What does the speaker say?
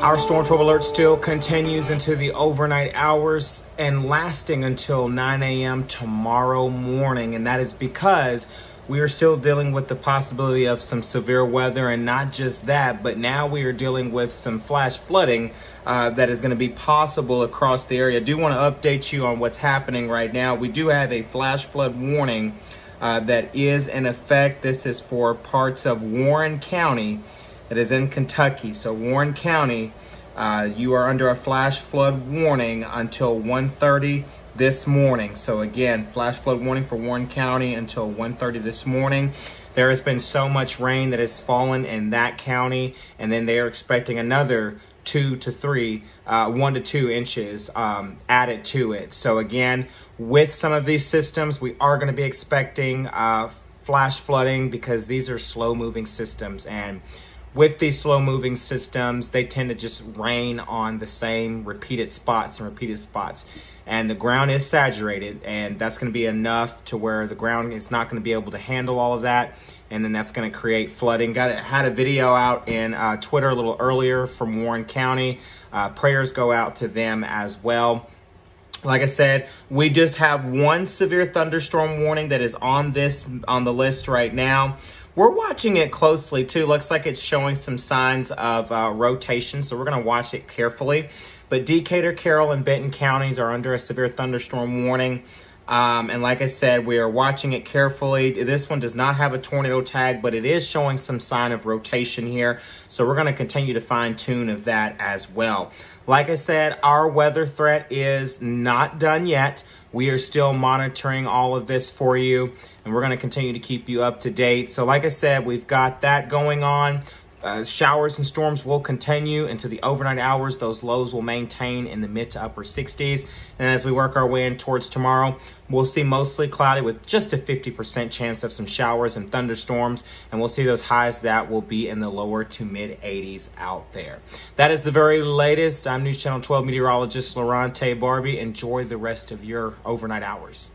Our Storm 12 alert still continues into the overnight hours and lasting until 9 a.m. tomorrow morning. And that is because we are still dealing with the possibility of some severe weather. And not just that, but now we are dealing with some flash flooding uh, that is going to be possible across the area. I do want to update you on what's happening right now. We do have a flash flood warning uh, that is in effect. This is for parts of Warren County that is in Kentucky. So Warren County, uh, you are under a flash flood warning until 1.30 this morning. So again, flash flood warning for Warren County until 1.30 this morning. There has been so much rain that has fallen in that county, and then they are expecting another two to three, uh, one to two inches um, added to it. So again, with some of these systems, we are going to be expecting uh, flash flooding because these are slow moving systems and with these slow moving systems, they tend to just rain on the same repeated spots and repeated spots. And the ground is saturated, and that's going to be enough to where the ground is not going to be able to handle all of that. And then that's going to create flooding. Got had a video out in uh, Twitter a little earlier from Warren County. Uh, prayers go out to them as well. Like I said, we just have one severe thunderstorm warning that is on this on the list right now. We're watching it closely too. Looks like it's showing some signs of uh, rotation, so we're going to watch it carefully. But Decatur, Carroll, and Benton counties are under a severe thunderstorm warning. Um, and like I said, we are watching it carefully. This one does not have a tornado tag, but it is showing some sign of rotation here. So we're going to continue to fine tune of that as well. Like I said, our weather threat is not done yet. We are still monitoring all of this for you, and we're going to continue to keep you up to date. So like I said, we've got that going on. Uh, showers and storms will continue into the overnight hours. Those lows will maintain in the mid to upper 60s. And as we work our way in towards tomorrow, we'll see mostly cloudy with just a 50% chance of some showers and thunderstorms. And we'll see those highs that will be in the lower to mid 80s out there. That is the very latest. I'm News Channel 12 meteorologist Laronta Barbie. Enjoy the rest of your overnight hours.